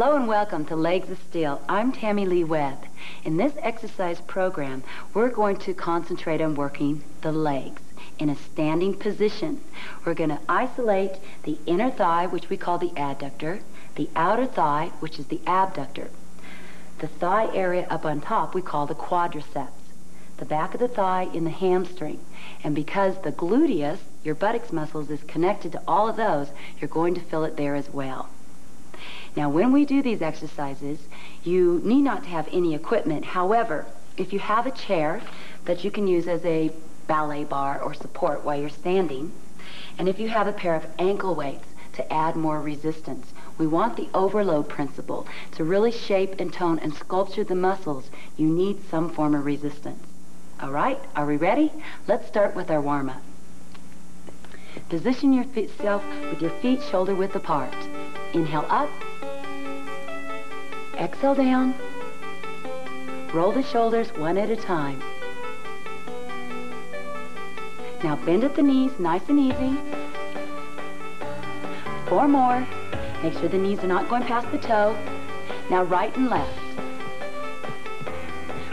Hello and welcome to Legs of Steel. I'm Tamilee Webb. In this exercise program, we're going to concentrate on working the legs in a standing position. We're going to isolate the inner thigh, which we call the adductor, the outer thigh, which is the abductor. The thigh area up on top we call the quadriceps. The back of the thigh in the hamstring. And because the gluteus, your buttocks muscles, is connected to all of those, you're going to feel it there as well. Now, when we do these exercises, you need not to have any equipment. However, if you have a chair that you can use as a ballet bar or support while you're standing, and if you have a pair of ankle weights to add more resistance, we want the overload principle to really shape and tone and sculpture the muscles. You need some form of resistance. All right, are we ready? Let's start with our warm-up. Position yourself with your feet shoulder width apart. Inhale up. Exhale down. Roll the shoulders one at a time. Now bend at the knees, nice and easy. Four more. Make sure the knees are not going past the toe. Now right and left.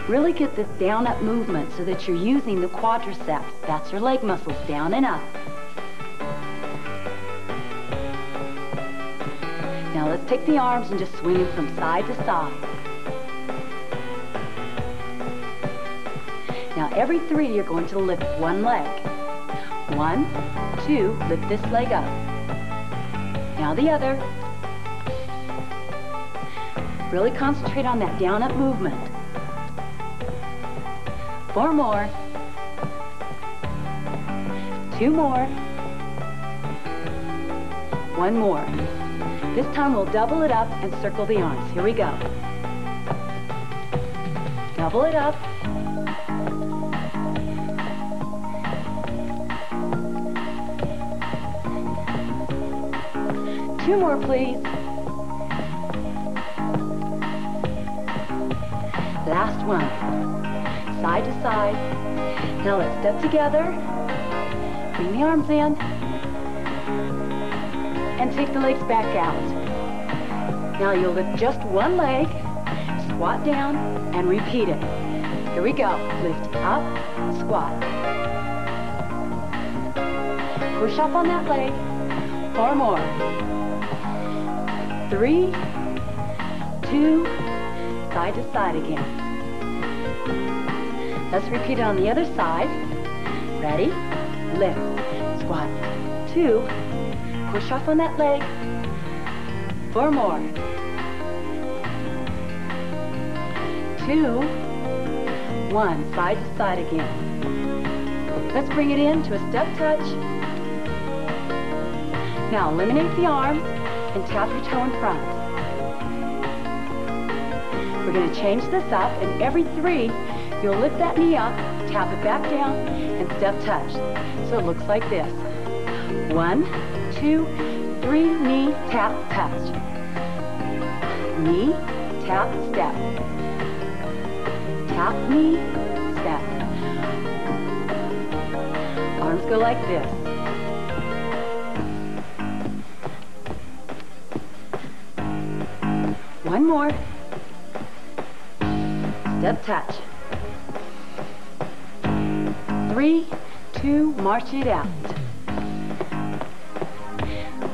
Really get this down-up movement so that you're using the quadriceps. That's your leg muscles, down and up. Take the arms and just swing them from side to side. Now every three you're going to lift one leg. One, two, lift this leg up. Now the other. Really concentrate on that down-up movement. Four more. Two more. One more. This time we'll double it up and circle the arms. Here we go. Double it up. Two more, please. Last one. Side to side. Now let's step together. Bring the arms in and take the legs back out. Now you'll lift just one leg, squat down, and repeat it. Here we go. Lift up, squat. Push up on that leg. Four more. Three, two, side to side again. Let's repeat it on the other side. Ready? Lift, squat, two, Push off on that leg. Four more. Two. One. Side to side again. Let's bring it in to a step touch. Now eliminate the arms and tap your toe in front. We're going to change this up and every three you'll lift that knee up, tap it back down, and step touch. So it looks like this. One, two, three, knee, tap, touch. Knee, tap, step. Tap, knee, step. Arms go like this. One more. Step touch. Three, two, march it out.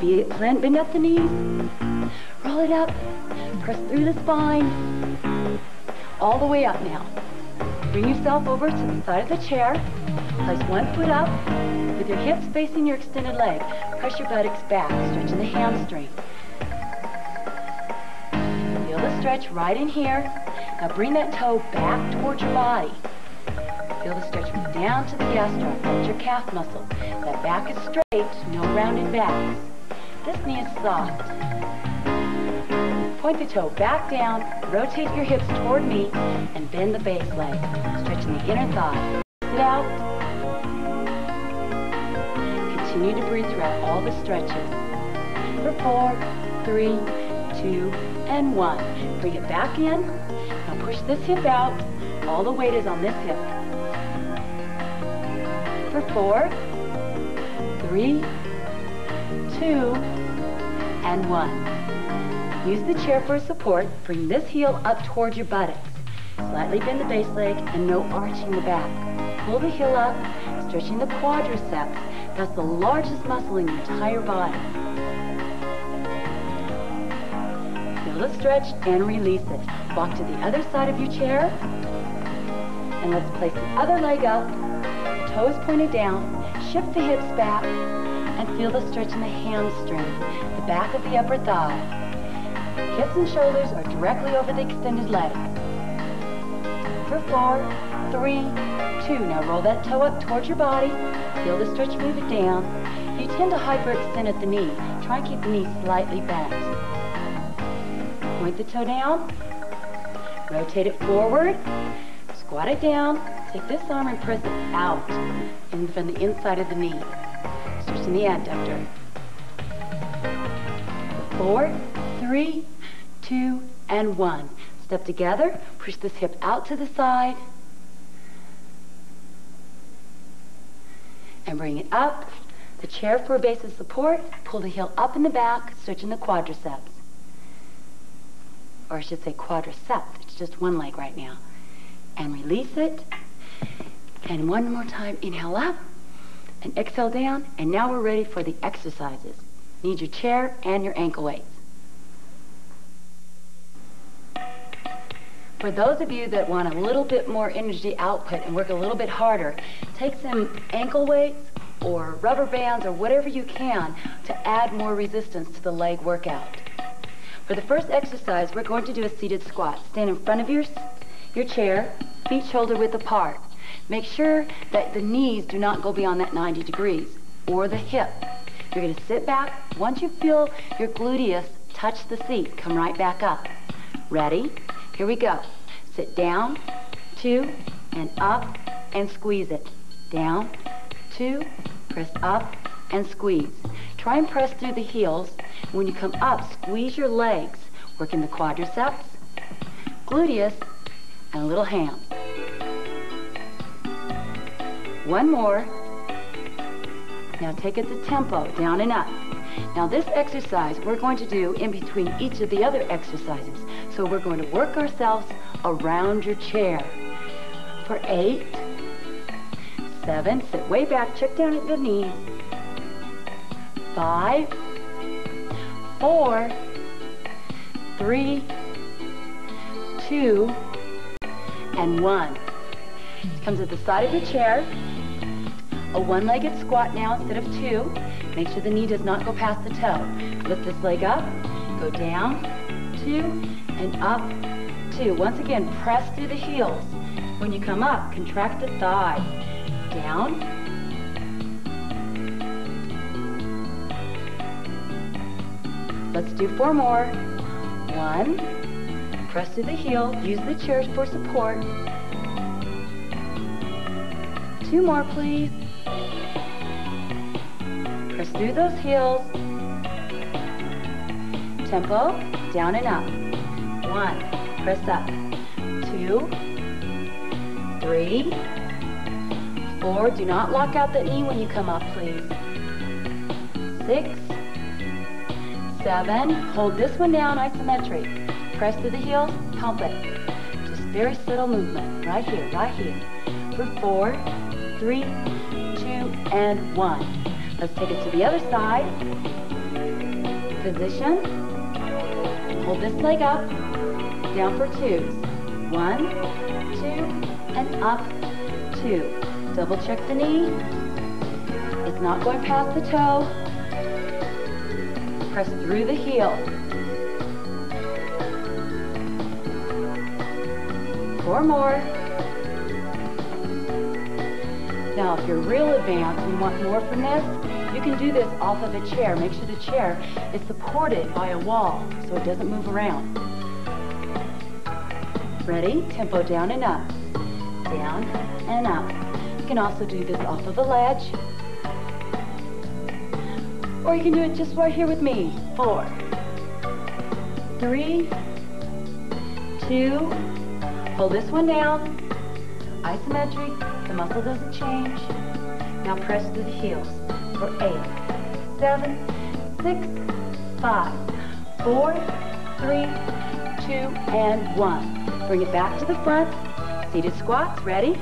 Be, bend at the knees. Roll it up. Press through the spine. All the way up now. Bring yourself over to the side of the chair. Place one foot up with your hips facing your extended leg. Press your buttocks back, stretching the hamstring. Feel the stretch right in here. Now bring that toe back towards your body. Feel the stretch down to the gastroc. That's your calf muscle. That back is straight, no rounded backs. This knee is soft. Point the toe back down, rotate your hips toward me, and bend the base leg, stretching the inner thigh. Sit out. Continue to breathe throughout all the stretches. For four, three, two, and one. Bring it back in. Now push this hip out. All the weight is on this hip. For four, three, two, and one. Use the chair for support. Bring this heel up towards your buttocks. Slightly bend the base leg and no arching the back. Pull the heel up, stretching the quadriceps. That's the largest muscle in your entire body. Feel the stretch and release it. Walk to the other side of your chair. And let's place the other leg up. Toes pointed down. Shift the hips back and feel the stretch in the hamstring, the back of the upper thigh. Hips and shoulders are directly over the extended leg. For four, three, two. Now roll that toe up towards your body. Feel the stretch, move it down. You tend to hyperextend at the knee. Try and keep the knee slightly bent. Point the toe down. Rotate it forward. Squat it down. Take this arm and press it out in from the inside of the knee. Stretching the adductor. Four, three, two, and one. Step together. Push this hip out to the side. And bring it up. The chair for a base of support. Pull the heel up in the back, stretching the quadriceps. Or I should say quadricep. It's just one leg right now. And release it. And one more time, inhale up and exhale down. And now we're ready for the exercises. Need your chair and your ankle weights. For those of you that want a little bit more energy output and work a little bit harder, take some ankle weights or rubber bands or whatever you can to add more resistance to the leg workout. For the first exercise, we're going to do a seated squat. Stand in front of your, your chair, feet shoulder width apart. Make sure that the knees do not go beyond that 90 degrees or the hip. You're going to sit back. Once you feel your gluteus touch the seat, come right back up. Ready? Here we go. Sit down, two, and up, and squeeze it. Down, two, press up, and squeeze. Try and press through the heels. When you come up, squeeze your legs, working the quadriceps, gluteus, and a little ham. One more. Now take it to tempo, down and up. Now this exercise we're going to do in between each of the other exercises. So we're going to work ourselves around your chair. For eight, seven, sit way back, check down at the knees. Five, four, three, two, and one. Comes at the side of your chair. A one-legged squat now instead of two. Make sure the knee does not go past the toe. Lift this leg up, go down, two, and up, two. Once again, press through the heels. When you come up, contract the thigh. Down. Let's do four more. One. Press through the heel. Use the chairs for support. Two more, please. Press through those heels. Tempo, down and up. One, press up. Two, three, four. Do not lock out the knee when you come up, please. Six, seven. Hold this one down, isometric. Press through the heels, pump it. Just very subtle movement. Right here, right here. For four, three, two, and one. Let's take it to the other side. Position. Hold this leg up. Down for twos. One, two, and up, two. Double check the knee. It's not going past the toe. Press through the heel. Four more. Now, if you're real advanced and want more from this, you can do this off of a chair. Make sure the chair is supported by a wall so it doesn't move around. Ready? Tempo down and up. Down and up. You can also do this off of a ledge. Or you can do it just right here with me. Four, three, two, pull this one down, isometric, the muscle doesn't change. Now press through the heels for eight, seven, six, five, four, three, two, and one. Bring it back to the front. Seated squats, ready?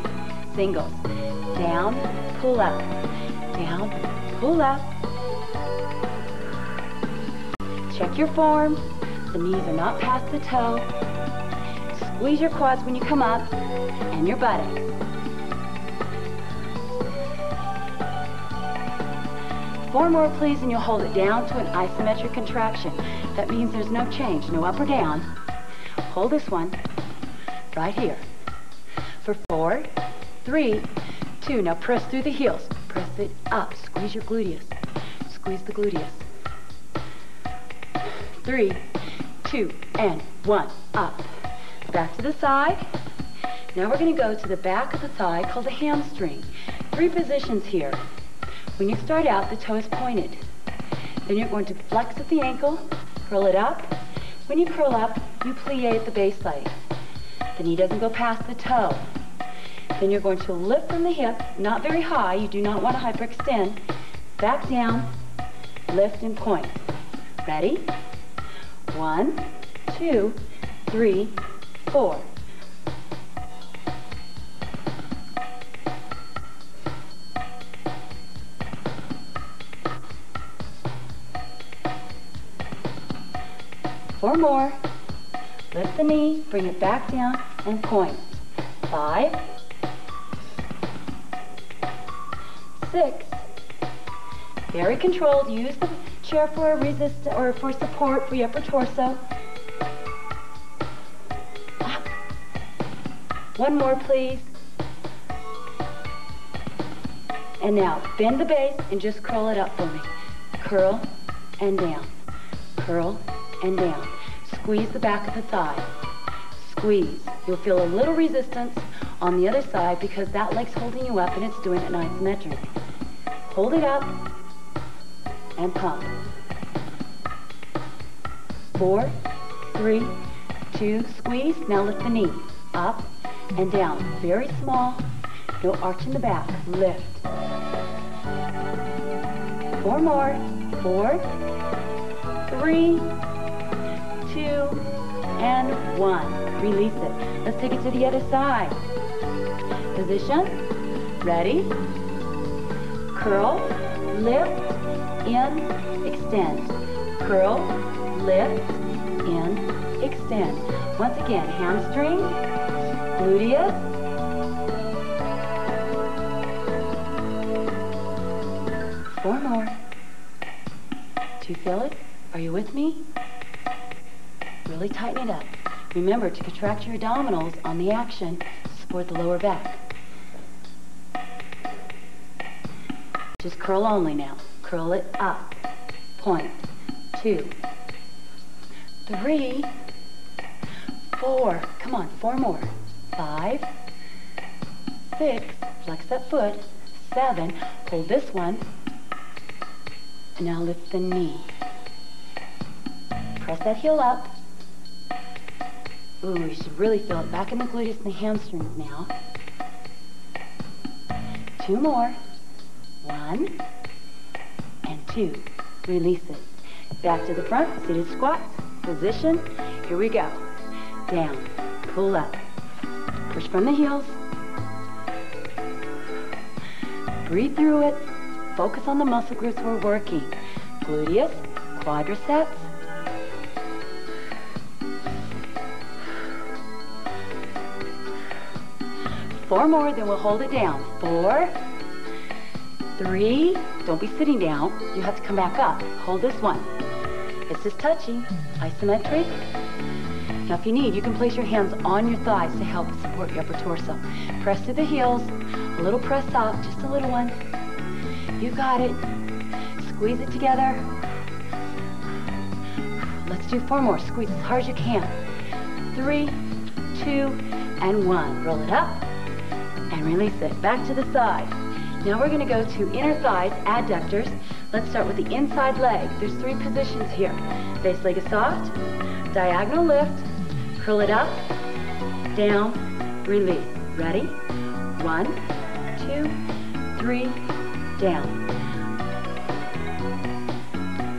Singles. Down, pull up. Down, pull up. Check your form. The knees are not past the toe. Squeeze your quads when you come up and your buttocks. Four more, please, and you'll hold it down to an isometric contraction. That means there's no change, no up or down. Hold this one right here. For four, three, two. Now press through the heels. Press it up. Squeeze your gluteus. Squeeze the gluteus. Three, two, and one. Up. Back to the side. Now we're going to go to the back of the thigh called the hamstring. Three positions here. When you start out, the toe is pointed. Then you're going to flex at the ankle, curl it up. When you curl up, you plie at the base leg. The knee doesn't go past the toe. Then you're going to lift from the hip, not very high. You do not want to hyperextend. Back down, lift and point. Ready? One, two, three, four. Four more. Lift the knee, bring it back down, and point. Five, six. Very controlled. Use the chair for resist or for support for your upper torso. One more, please. And now bend the base and just curl it up for me. Curl and down. Curl and down. Squeeze the back of the thigh. Squeeze. You'll feel a little resistance on the other side because that leg's holding you up and it's doing it isometric. Hold it up and pump. Four, three, two, squeeze. Now lift the knee. Up and down. Very small. No arch in the back. Lift. Four more. Four, three, and one. Release it. Let's take it to the other side. Position. Ready. Curl, lift, in, extend. Curl, lift, in, extend. Once again, hamstring, gluteus, four more. Do you feel it? Are you with me? Really tighten it up. Remember to contract your abdominals on the action to support the lower back. Just curl only now. Curl it up. Point. Two. Three. Four. Come on, four more. Five. Six. Flex that foot. Seven. Hold this one. And now lift the knee. Press that heel up. Ooh, you should really feel it back in the gluteus and the hamstrings now. Two more. One and two. Release it. Back to the front, seated squats. Position. Here we go. Down. Pull up. Push from the heels. Breathe through it. Focus on the muscle groups we're working. Gluteus, quadriceps, Four more, then we'll hold it down. Four, three, don't be sitting down. You have to come back up. Hold this one. It's just touching, isometric. Now if you need, you can place your hands on your thighs to help support your upper torso. Press to the heels, a little press up, just a little one. You got it. Squeeze it together. Let's do four more. Squeeze as hard as you can. Three, two, and one. Roll it up and release it. Back to the side. Now we're going to go to inner thighs, adductors. Let's start with the inside leg. There's three positions here. Base leg is soft, diagonal lift, curl it up, down, release. Ready? One, two, three, down.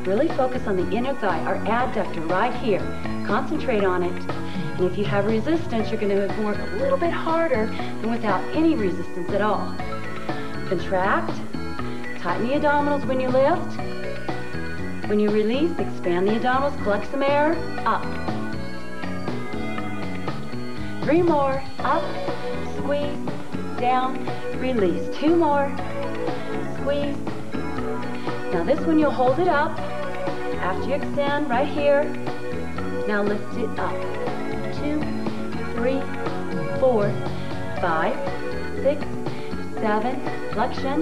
Really focus on the inner thigh, our adductor right here. Concentrate on it. And if you have resistance, you're going to work a little bit harder than without any resistance at all. Contract. Tighten the abdominals when you lift. When you release, expand the abdominals, collect some air, up. Three more, up, squeeze, down, release. Two more, squeeze. Now this one you'll hold it up after you extend right here. Now lift it up. Four, five, six, seven, flexion.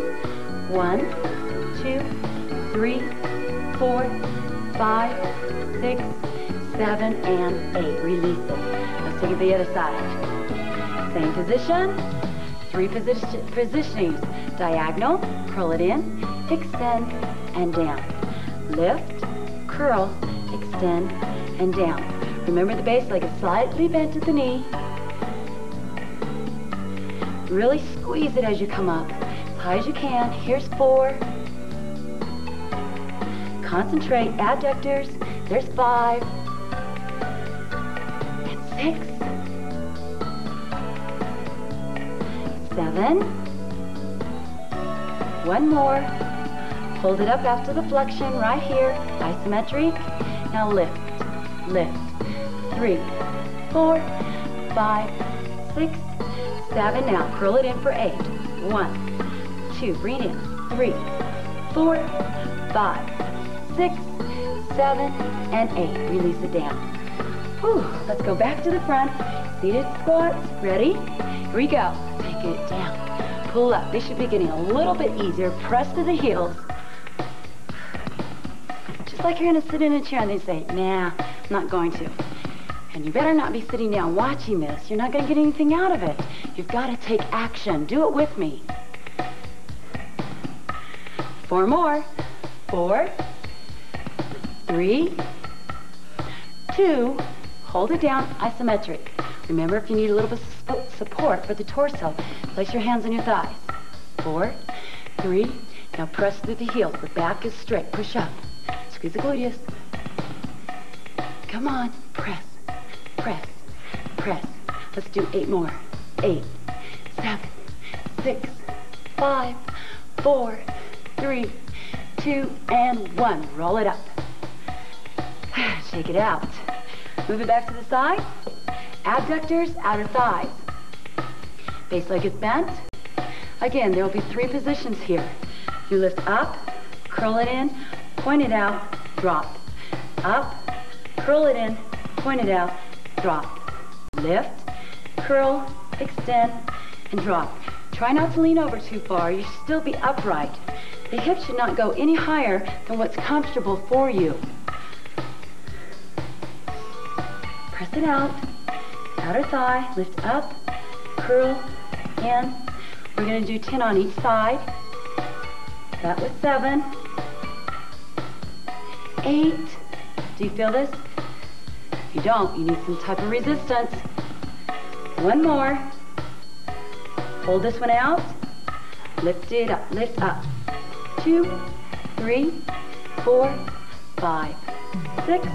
One, two, three, four, five, six, seven, and eight. Release it. Let's take it the other side. Same position. Three position positionings. Diagonal, curl it in, extend, and down. Lift, curl, extend, and down. Remember the base leg is slightly bent at the knee. Really squeeze it as you come up. As high as you can. Here's four. Concentrate. Abductors. There's five. And six. Seven. One more. Hold it up after the flexion right here. Isometric. Now lift lift. Three, four, five, six, seven. Now curl it in for eight. One, two, breathe in. Three, four, five, six, seven, and eight. Release it down. Whew. Let's go back to the front. Seated squats. Ready? Here we go. Take it down. Pull up. This should be getting a little bit easier. Press to the heels. Just like you're going to sit in a chair and they say, nah, not going to. And you better not be sitting down watching this. You're not going to get anything out of it. You've got to take action. Do it with me. Four more. Four. Three. Two. hold it down, isometric. Remember, if you need a little bit of support for the torso, place your hands on your thighs. Four, three, now press through the heels. The back is straight. Push up. Squeeze the gluteus. Come on, press, press, press. Let's do eight more. Eight, seven, six, five, four, three, two, and one. Roll it up. Shake it out. Move it back to the side. Abductors, outer thighs. Base leg is bent. Again, there will be three positions here. You lift up, curl it in, point it out, drop. Up, curl it in, point it out, drop. Lift, curl, extend, and drop. Try not to lean over too far. You should still be upright. The hips should not go any higher than what's comfortable for you. Press it out. Outer thigh, lift up, curl, in. We're going to do 10 on each side. That was seven. Eight. Do you feel this? If you don't, you need some type of resistance. One more. Hold this one out. Lift it up, lift up. Two, three, four, five, six,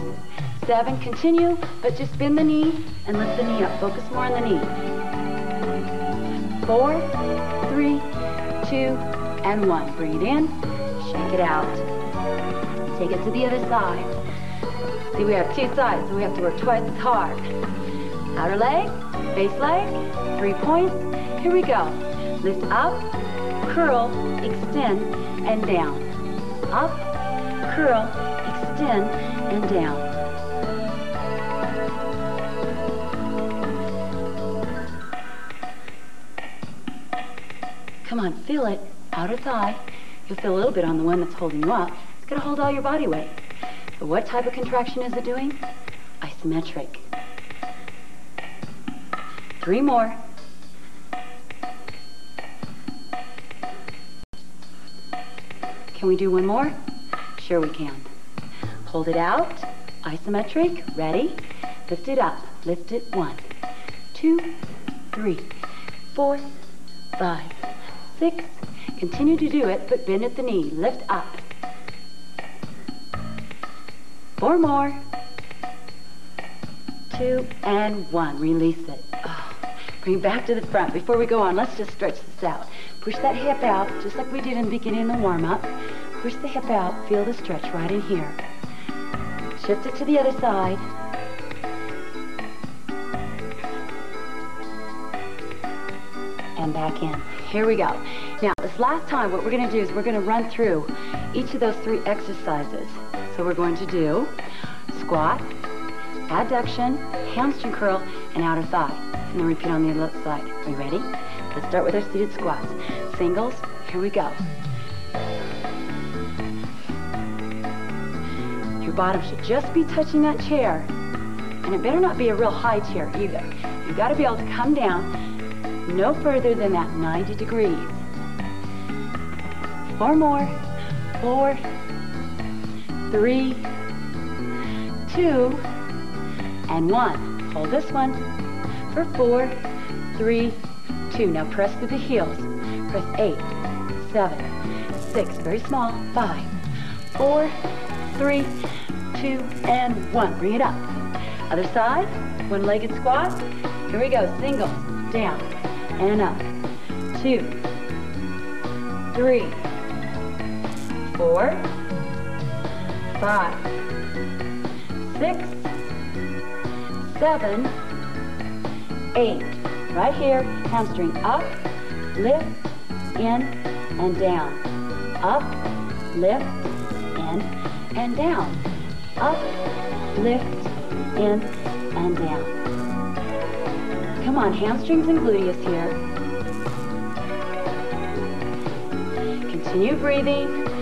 seven. Continue, but just bend the knee and lift the knee up. Focus more on the knee. Four, three, two, and one. It in, shake it out. Take it to the other side. See, we have two sides, so we have to work twice as hard. Outer leg, base leg, three points. Here we go. Lift up, curl, extend, and down. Up, curl, extend, and down. Come on, feel it. Outer thigh. You'll feel a little bit on the one that's holding you up. It's going to hold all your body weight. What type of contraction is it doing? Isometric. Three more. Can we do one more? Sure we can. Hold it out. Isometric. Ready? Lift it up. Lift it. One, two, three, four, five, six. Continue to do it, but bend at the knee. Lift up. Four more. two, and one. Release it. Oh. Bring back to the front. Before we go on, let's just stretch this out. Push that hip out, just like we did in the beginning of the warm-up. Push the hip out, feel the stretch right in here. Shift it to the other side. And back in. Here we go. Now, this last time, what we're going to do is we're going to run through each of those three exercises. So we're going to do squat, adduction, hamstring curl, and outer thigh. And then repeat on the other side. Are you ready? Let's start with our seated squats. Singles, here we go. Your bottom should just be touching that chair. And it better not be a real high chair either. You've got to be able to come down no further than that 90 degrees. Four more. Four, three, two, and one. Hold this one for four, three, two. Now press through the heels. Press eight, seven, six. Very small. Five, four, three, two, and one. Bring it up. Other side. One-legged squat. Here we go. Single. Down and up. Two, three, four, five, six, seven, eight. Right here, hamstring up, lift, in, and down. Up, lift, in, and down. Up, lift, in, and down. Come on, hamstrings and gluteus here. Continue breathing.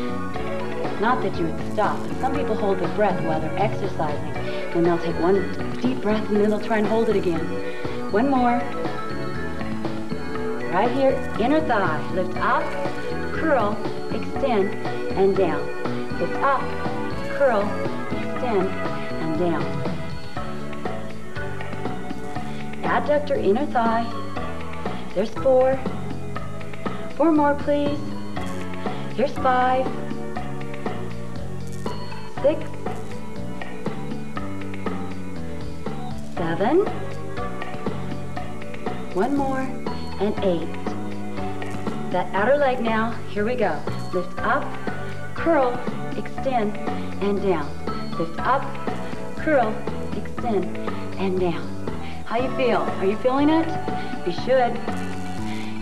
Not that you would stop, some people hold their breath while they're exercising. Then they'll take one deep breath and then they'll try and hold it again. One more. Right here, inner thigh. Lift up, curl, extend, and down. Lift up, curl, extend, and down. Adductor, inner thigh. There's four. Four more, please. Here's five six, seven, one more, and eight. That outer leg now, here we go. Lift up, curl, extend, and down. Lift up, curl, extend, and down. How you feel? Are you feeling it? You should.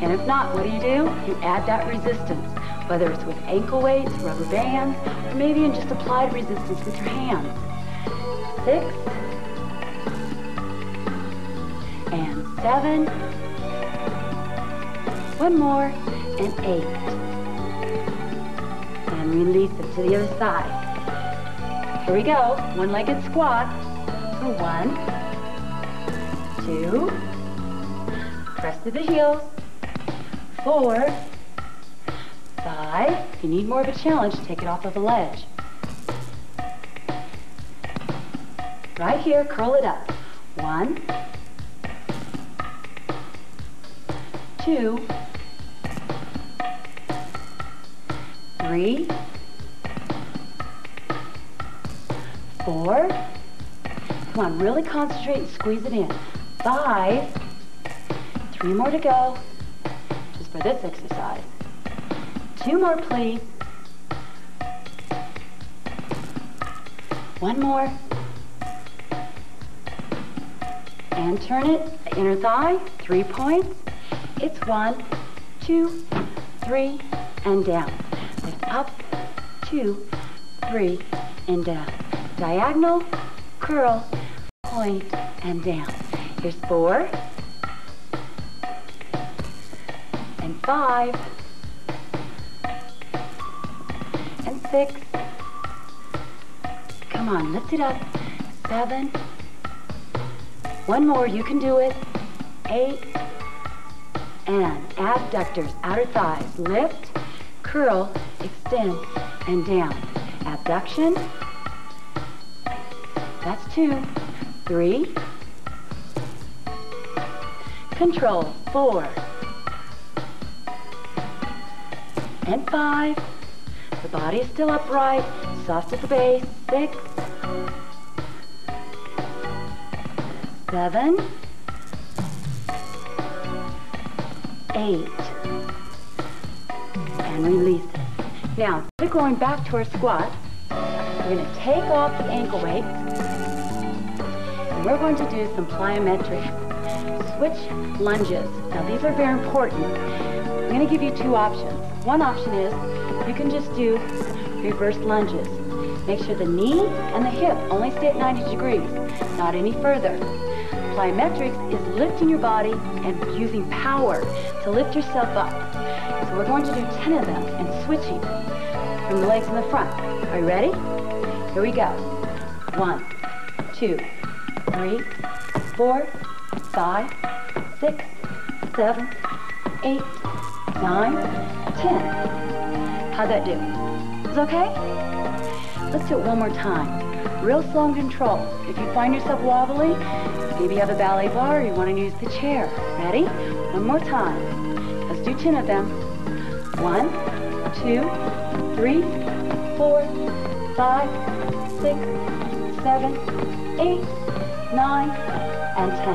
And if not, what do you do? You add that resistance whether it's with ankle weights, rubber bands, or maybe in just applied resistance with your hands. Six, and seven, one more, and eight. And release it to the other side. Here we go, one-legged squat for one, two, press to the heels, four, five. If you need more of a challenge, take it off of the ledge. Right here, curl it up. One, two, three, four. Come on, really concentrate and squeeze it in. Five, three more to go, this exercise. Two more, please. One more. And turn it, inner thigh, three points. It's one, two, three, and down. Lift up, two, three, and down. Diagonal, curl, point, and down. Here's four, and six. Come on, lift it up. Seven. One more, you can do it. Eight. And abductors, outer thighs. Lift, curl, extend, and down. Abduction. That's two. Three. Control. Four. And five. The body is still upright, soft at the base. Six. seven, eight, and release it. Now, we're going back to our squat, we're going to take off the ankle weights, and we're going to do some plyometric switch lunges. Now, these are very important. I'm going to give you two options. One option is you can just do reverse lunges. Make sure the knee and the hip only stay at 90 degrees, not any further. Plyometrics is lifting your body and using power to lift yourself up. So we're going to do 10 of them and switching from the legs in the front. Are you ready? Here we go. One, two, three, four, five, six, seven, eight, nine, ten. How'd that do? Is okay? Let's do it one more time. Real slow and control. If you find yourself wobbly, maybe you have a ballet bar or you want to use the chair. Ready? One more time. Let's do 10 of them. One, two, three, four, five, six, seven, eight, nine, and 10.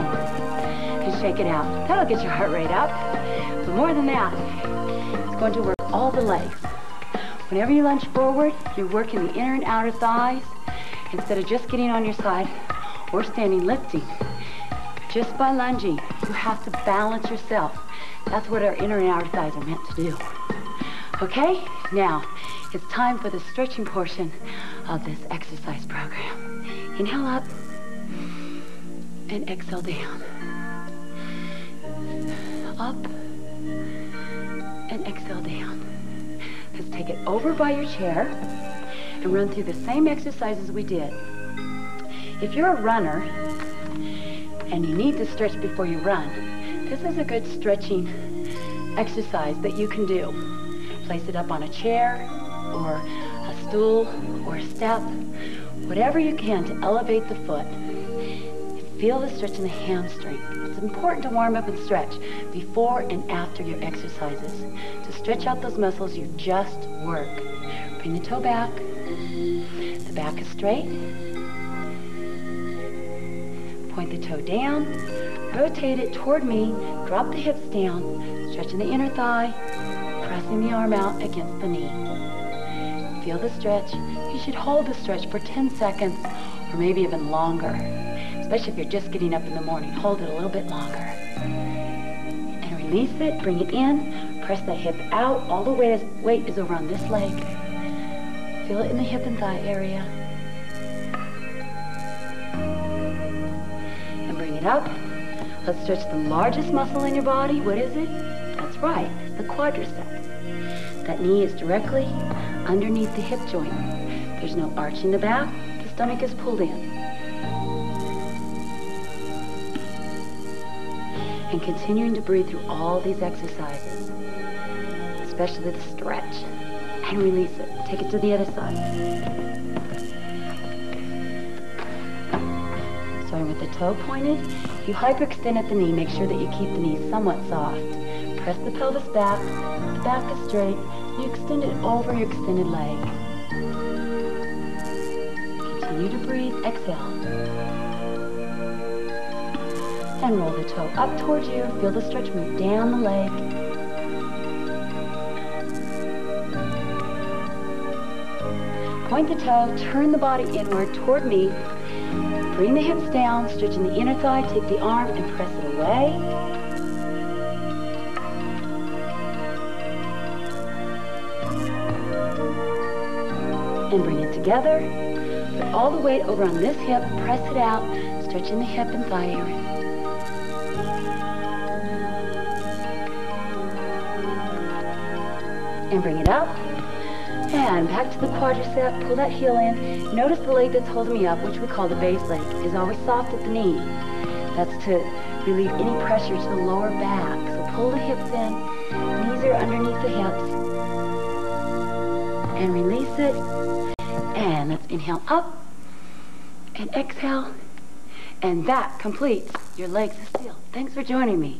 And shake it out. That'll get your heart rate up. But more than that, going to work all the legs. Whenever you lunge forward, you're working the inner and outer thighs instead of just getting on your side or standing lifting. Just by lunging, you have to balance yourself. That's what our inner and outer thighs are meant to do. Okay? Now, it's time for the stretching portion of this exercise program. Inhale up and exhale down. Up and exhale down. Let's take it over by your chair and run through the same exercises we did. If you're a runner and you need to stretch before you run, this is a good stretching exercise that you can do. Place it up on a chair or a stool or a step, whatever you can to elevate the foot. Feel the stretch in the hamstring. It's important to warm up and stretch before and after your exercises. To stretch out those muscles you just work. Bring the toe back. The back is straight. Point the toe down. Rotate it toward me. Drop the hips down. Stretching the inner thigh. Pressing the arm out against the knee. Feel the stretch. You should hold the stretch for 10 seconds or maybe even longer especially if you're just getting up in the morning. Hold it a little bit longer. And release it, bring it in, press the hip out. All the weight is, weight is over on this leg. Feel it in the hip and thigh area. And bring it up. Let's stretch the largest muscle in your body. What is it? That's right, the quadricep. That knee is directly underneath the hip joint. There's no arch in the back. The stomach is pulled in. And continuing to breathe through all these exercises, especially the stretch, and release it. Take it to the other side. Starting with the toe pointed, if you hyperextend at the knee, make sure that you keep the knee somewhat soft. Press the pelvis back, the back is straight, you extend it over your extended leg. Continue to breathe, exhale and roll the toe up towards you. Feel the stretch move down the leg. Point the toe, turn the body inward toward me. Bring the hips down, stretching the inner thigh. Take the arm and press it away. And bring it together. Put all the weight over on this hip. Press it out, stretching the hip and thigh area. And bring it up. And back to the quadricep, pull that heel in. Notice the leg that's holding me up, which we call the base leg, is always soft at the knee. That's to relieve any pressure to the lower back. So pull the hips in, knees are underneath the hips. And release it. And let's inhale up and exhale. And that completes your legs still. Thanks for joining me.